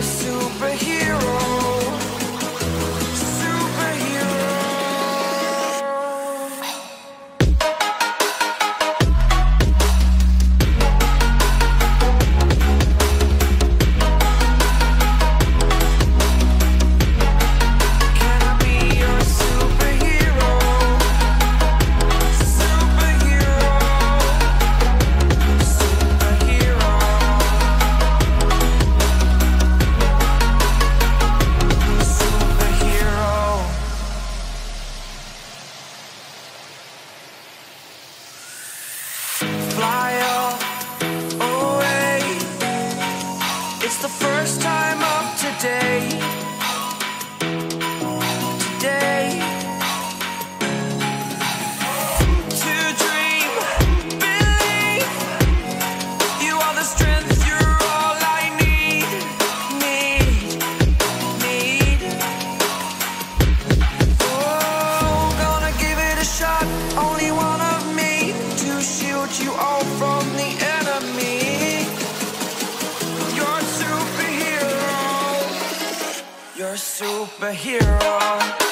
superhero. superhero.